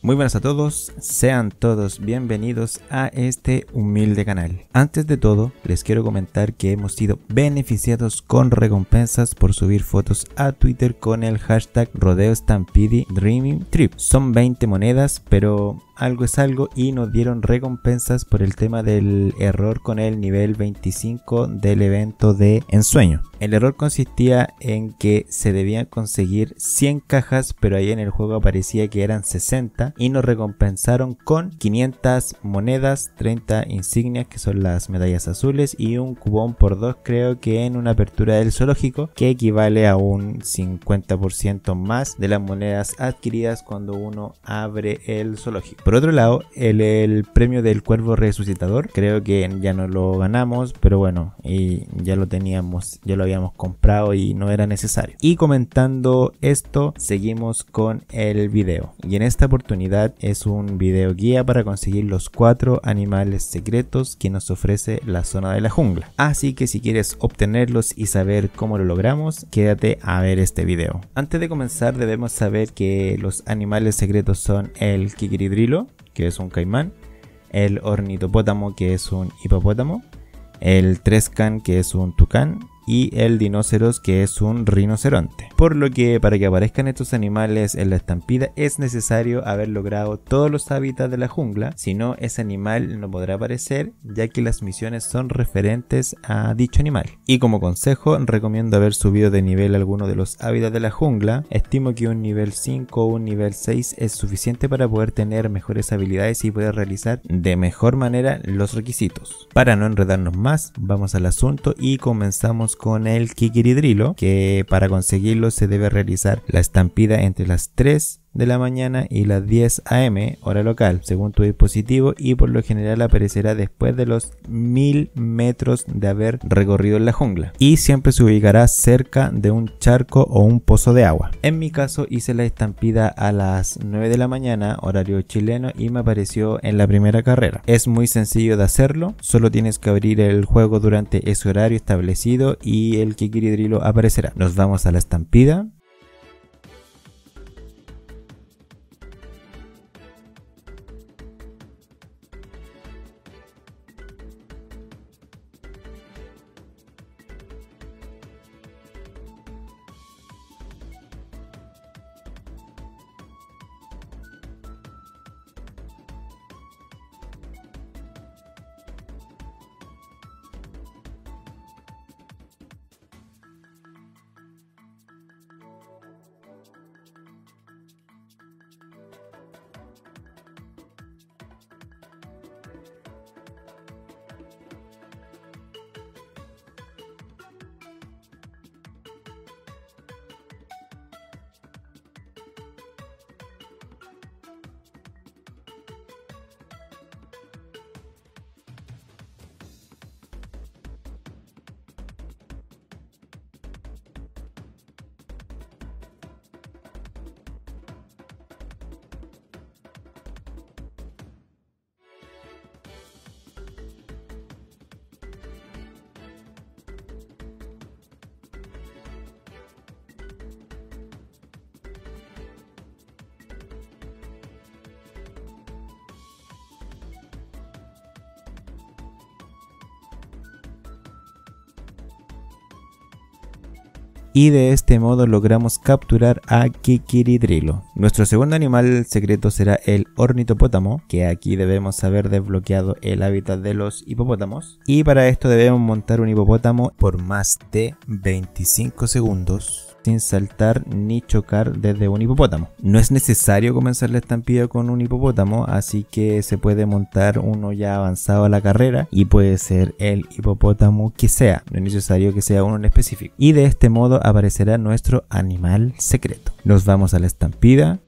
Muy buenas a todos, sean todos bienvenidos a este humilde canal. Antes de todo, les quiero comentar que hemos sido beneficiados con recompensas por subir fotos a Twitter con el hashtag Rodeo Trip. Son 20 monedas, pero algo es algo y nos dieron recompensas por el tema del error con el nivel 25 del evento de ensueño. El error consistía en que se debían conseguir 100 cajas, pero ahí en el juego aparecía que eran 60 y nos recompensaron con 500 monedas, 30 insignias que son las medallas azules y un cubón por 2 creo que en una apertura del zoológico que equivale a un 50% más de las monedas adquiridas cuando uno abre el zoológico. Por otro lado, el, premio del cuervo resucitador, creo que ya no lo ganamos, pero bueno, y ya lo teníamos, ya lo habíamos comprado y no era necesario. Y comentando esto, seguimos con el video. Y en esta oportunidad es un video guía para conseguir los cuatro animales secretos que nos ofrece la zona de la jungla. Así que si quieres obtenerlos y saber cómo lo logramos, quédate a ver este video. Antes de comenzar debemos saber que los animales secretos son el kikiridrilo, que es un caimán, el ornitopótamo, que es un hipopótamo, el trescan, que es un tucán, y el dinóceros que es un rinoceronte. Por lo que para que aparezcan estos animales en la estampida es necesario haber logrado todos los hábitats de la jungla, si no ese animal no podrá aparecer ya que las misiones son referentes a dicho animal. Y como consejo recomiendo haber subido de nivel alguno de los hábitats de la jungla, estimo que un nivel 5 o un nivel 6 es suficiente para poder tener mejores habilidades y poder realizar de mejor manera los requisitos. Para no enredarnos más, vamos al asunto y comenzamos con el Kikiridrilo, que para conseguirlo se debe realizar la estampida entre las 3 de la mañana y las 10 am hora local según tu dispositivo y por lo general aparecerá después de los 1000 metros de haber recorrido la jungla y siempre se ubicará cerca de un charco o un pozo de agua. En mi caso hice la estampida a las 9 de la mañana horario chileno y me apareció en la primera carrera. Es muy sencillo de hacerlo, solo tienes que abrir el juego durante ese horario establecido y el Kikiridrilo aparecerá. Nos vamos a la estampida y de este modo logramos capturar a Kikiridrilo. Nuestro segundo animal secreto será el ornitopótamo, que aquí debemos haber desbloqueado el hábitat de los hipopótamos. Y para esto debemos montar un hipopótamo por más de 25 segundos sin saltar ni chocar desde un hipopótamo. No es necesario comenzar la estampida con un hipopótamo, así que se puede montar uno ya avanzado a la carrera y puede ser el hipopótamo que sea, no es necesario que sea uno en específico. Y de este modo aparecerá nuestro animal secreto. Nos vamos a la estampida,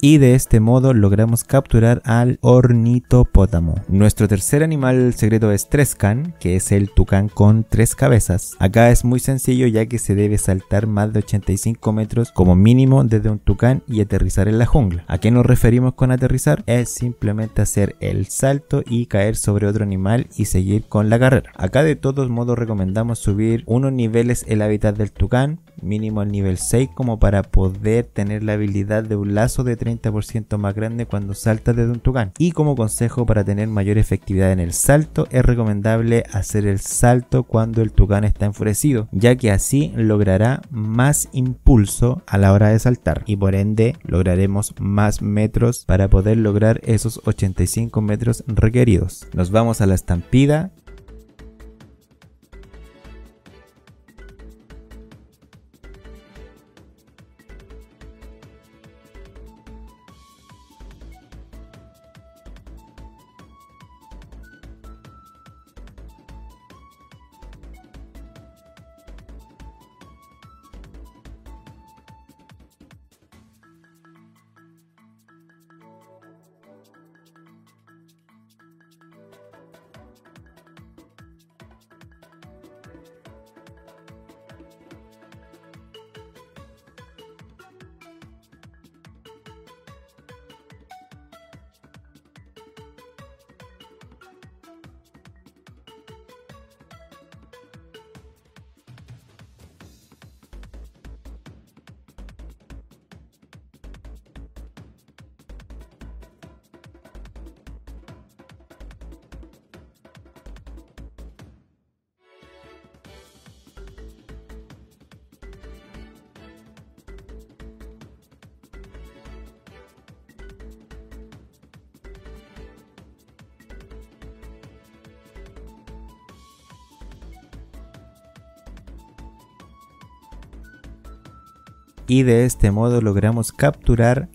y de este modo logramos capturar al ornitopótamo. Nuestro tercer animal secreto es Trescan, que es el tucán con tres cabezas. Acá es muy sencillo ya que se debe saltar más de 85 metros como mínimo desde un tucán y aterrizar en la jungla. ¿A qué nos referimos con aterrizar? Es simplemente hacer el salto y caer sobre otro animal y seguir con la carrera. Acá de todos modos recomendamos subir unos niveles el hábitat del tucán mínimo al nivel 6 como para poder tener la habilidad de un lazo de 30% más grande cuando saltas desde un tucán. Y como consejo para tener mayor efectividad en el salto es recomendable hacer el salto cuando el tucán está enfurecido, ya que así logrará más impulso a la hora de saltar y por ende lograremos más metros para poder lograr esos 85 metros requeridos. Nos vamos a la estampida y de este modo logramos capturar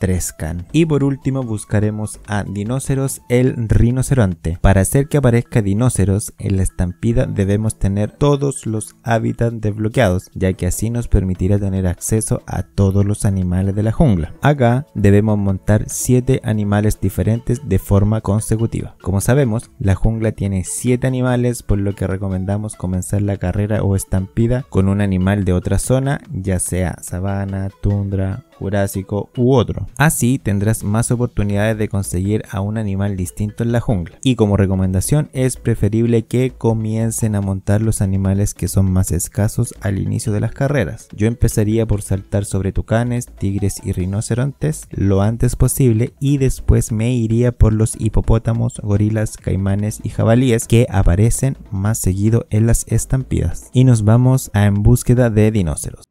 Trescan. Y por último buscaremos a Dinóceros el rinoceronte. Para hacer que aparezca Dinóceros en la estampida debemos tener todos los hábitats desbloqueados, ya que así nos permitirá tener acceso a todos los animales de la jungla. Acá debemos montar 7 animales diferentes de forma consecutiva. Como sabemos, la jungla tiene 7 animales, por lo que recomendamos comenzar la carrera o estampida con un animal de otra zona, ya sea sabana, tundra jurásico u otro. Así tendrás más oportunidades de conseguir a un animal distinto en la jungla. Y como recomendación es preferible que comiencen a montar los animales que son más escasos al inicio de las carreras. Yo empezaría por saltar sobre tucanes, tigres y rinocerontes lo antes posible y después me iría por los hipopótamos, gorilas, caimanes y jabalíes que aparecen más seguido en las estampidas. Y nos vamos a en búsqueda de dinóceros.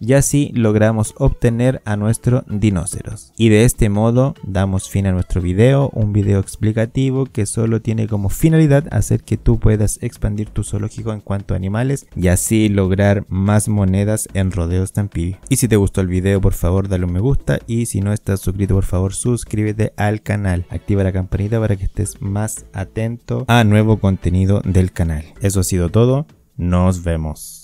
Y así logramos obtener a nuestro dinóceros. Y de este modo damos fin a nuestro video, un video explicativo que solo tiene como finalidad hacer que tú puedas expandir tu zoológico en cuanto a animales y así lograr más monedas en rodeos Stampede. Y si te gustó el video por favor dale un me gusta y si no estás suscrito por favor suscríbete al canal, activa la campanita para que estés más atento a nuevo contenido del canal. Eso ha sido todo, nos vemos.